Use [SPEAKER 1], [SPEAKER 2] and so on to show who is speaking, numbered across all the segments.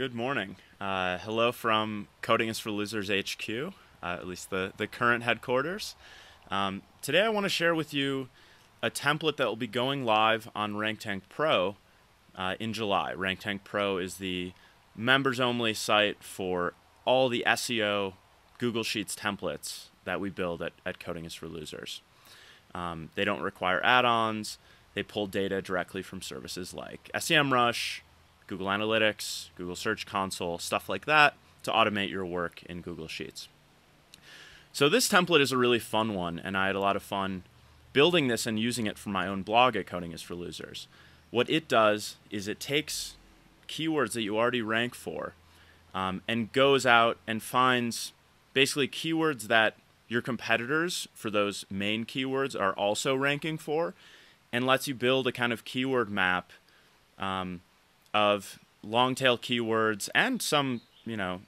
[SPEAKER 1] Good morning. Uh, hello from Coding is for Losers HQ, uh, at least the, the current headquarters. Um, today I want to share with you a template that will be going live on RankTank Pro uh, in July. RankTank Pro is the members only site for all the SEO Google Sheets templates that we build at, at Coding is for Losers. Um, they don't require add ons, they pull data directly from services like SEMrush, Google Analytics, Google Search Console, stuff like that to automate your work in Google Sheets. So this template is a really fun one, and I had a lot of fun building this and using it for my own blog at Coding is for Losers. What it does is it takes keywords that you already rank for um, and goes out and finds basically keywords that your competitors for those main keywords are also ranking for and lets you build a kind of keyword map um, of long tail keywords and some, you know,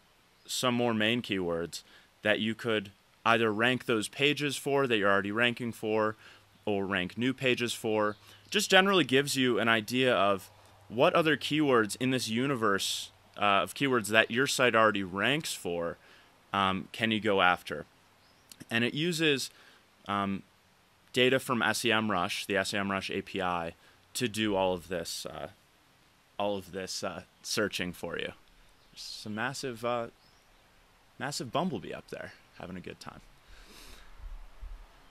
[SPEAKER 1] some more main keywords that you could either rank those pages for that you're already ranking for or rank new pages for. Just generally gives you an idea of what other keywords in this universe uh, of keywords that your site already ranks for um, can you go after. And it uses um, data from SEMrush, the SEMrush API, to do all of this uh, all of this uh, searching for you. There's some massive, uh, massive bumblebee up there having a good time.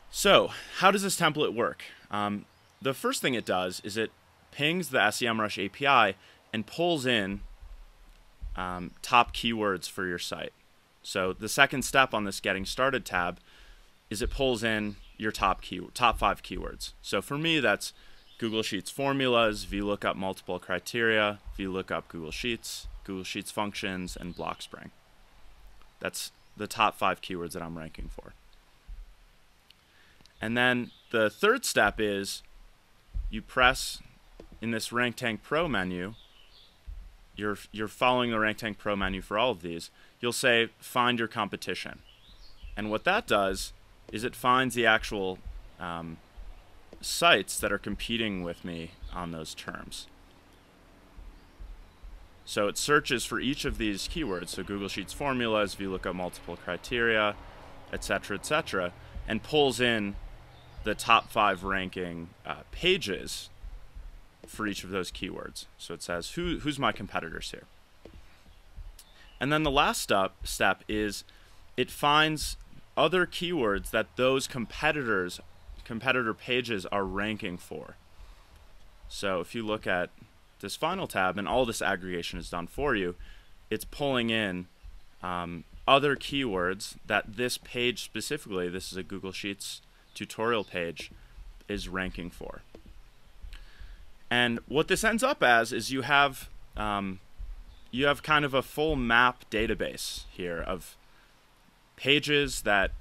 [SPEAKER 1] So, how does this template work? Um, the first thing it does is it pings the SEMrush API and pulls in um, top keywords for your site. So the second step on this Getting Started tab is it pulls in your top key top five keywords. So for me, that's Google Sheets formulas, VLOOKUP multiple criteria, VLOOKUP Google Sheets, Google Sheets functions, and Blockspring. That's the top five keywords that I'm ranking for. And then the third step is you press in this RankTank Pro menu, you're, you're following the RankTank Pro menu for all of these, you'll say find your competition. And what that does is it finds the actual um, sites that are competing with me on those terms. So it searches for each of these keywords, so Google Sheets formulas, VLOOKUP multiple criteria, etc., etc., and pulls in the top five ranking uh, pages for each of those keywords. So it says, Who, who's my competitors here? And then the last step, step is it finds other keywords that those competitors competitor pages are ranking for. So if you look at this final tab and all this aggregation is done for you, it's pulling in um, other keywords that this page specifically, this is a Google Sheets tutorial page, is ranking for. And what this ends up as is you have um, you have kind of a full map database here of pages that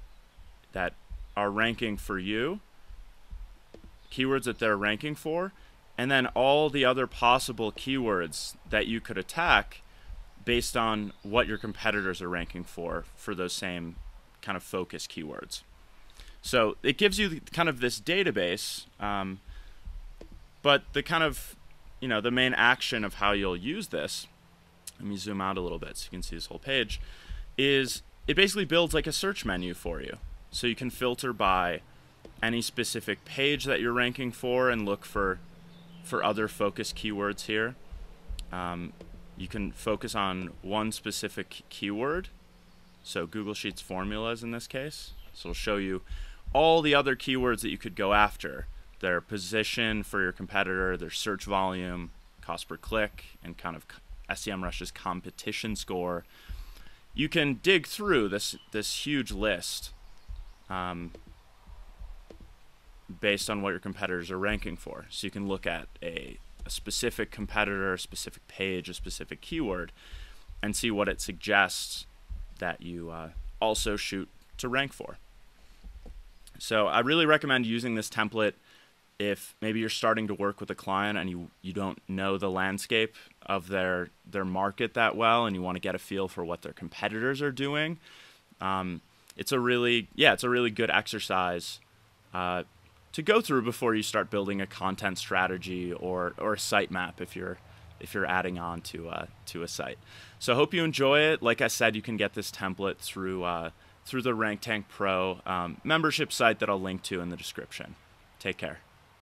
[SPEAKER 1] that are ranking for you keywords that they're ranking for, and then all the other possible keywords that you could attack based on what your competitors are ranking for for those same kind of focus keywords. So it gives you kind of this database, um, but the kind of you know the main action of how you'll use this. Let me zoom out a little bit so you can see this whole page. Is it basically builds like a search menu for you, so you can filter by any specific page that you're ranking for and look for for other focus keywords here. Um, you can focus on one specific keyword, so Google Sheets formulas in this case. So it'll show you all the other keywords that you could go after, their position for your competitor, their search volume, cost per click, and kind of SEMrush's competition score. You can dig through this this huge list um, based on what your competitors are ranking for. So you can look at a, a specific competitor, a specific page, a specific keyword, and see what it suggests that you uh, also shoot to rank for. So I really recommend using this template if maybe you're starting to work with a client and you, you don't know the landscape of their their market that well and you want to get a feel for what their competitors are doing. Um, it's a really yeah, it's a really good exercise uh, to go through before you start building a content strategy or or a sitemap if you're if you're adding on to uh, to a site. So I hope you enjoy it. Like I said, you can get this template through uh, through the Rank Tank Pro um, membership site that I'll link to in the description. Take care.